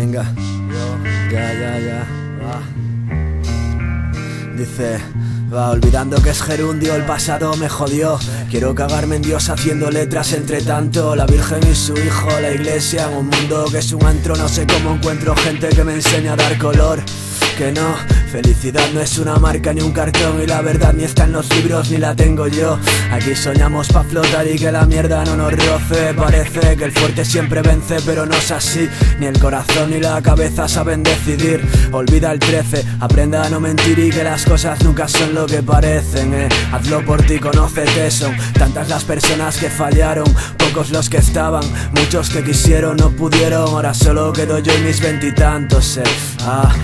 Venga, ya, ya, ya, va. Dice, va olvidando que es gerundio, el pasado me jodió. Quiero cagarme en Dios haciendo letras entre tanto. La Virgen y su hijo, la iglesia, en un mundo que es un antro. No sé cómo encuentro gente que me enseña a dar color. Que no, felicidad no es una marca ni un cartón y la verdad ni está en los libros ni la tengo yo. Aquí soñamos pa' flotar y que la mierda no nos roce. Parece que el fuerte siempre vence, pero no es así. Ni el corazón ni la cabeza saben decidir. Olvida el 13, aprenda a no mentir y que las cosas nunca son lo que parecen. Eh. Hazlo por ti, conócete. Son tantas las personas que fallaron, pocos los que estaban, muchos que quisieron, no pudieron. Ahora solo quedo yo y mis veintitantos. Eh. Ah.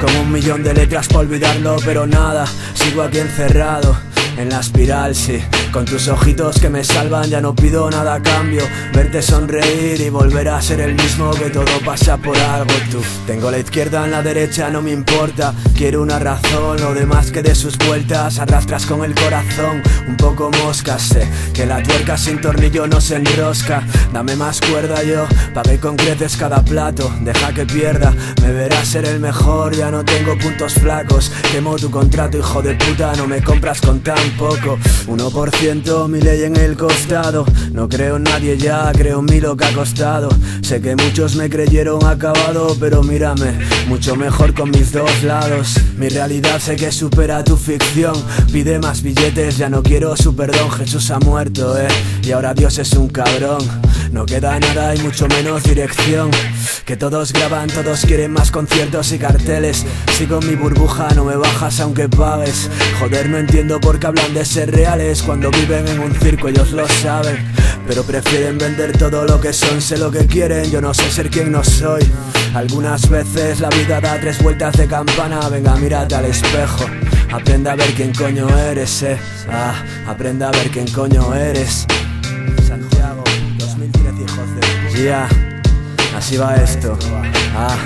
Como un millón de letras para olvidarlo, pero nada, sigo aquí encerrado en la espiral, sí. Con tus ojitos que me salvan, ya no pido nada a cambio. Verte sonreír y volver a ser el mismo, que todo pasa por algo. Tú, tengo la izquierda en la derecha, no me importa. Quiero una razón, lo demás que de sus vueltas. Arrastras con el corazón, un poco mosca. Sé que la tuerca sin tornillo no se enrosca. Dame más cuerda yo, pagué con creces cada plato. Deja que pierda, me verás ser el mejor. Ya no tengo puntos flacos. Quemo tu contrato, hijo de puta, no me compras con poco. 1% mi ley en el costado. No creo en nadie ya, creo en mí lo que ha costado. Sé que muchos me creyeron acabado, pero mírame, mucho mejor con mis dos lados. Mi realidad sé que supera tu ficción. Pide más billetes, ya no quiero su perdón. Jesús ha muerto, eh. Y ahora Dios es un cabrón. No queda nada y mucho menos dirección. Que todos graban, todos quieren más conciertos y carteles. Sigo mi burbuja, no me bajas aunque pagues. Joder, no entiendo por qué hablan de ser reales cuando viven en un circo, ellos lo saben. Pero prefieren vender todo lo que son, sé lo que quieren, yo no sé ser quien no soy. Algunas veces la vida da tres vueltas de campana, venga, mírate al espejo. Aprenda a ver quién coño eres, eh. Ah, aprenda a ver quién coño eres. Santiago, 2013, hijos de. Ya, así va esto. Ah,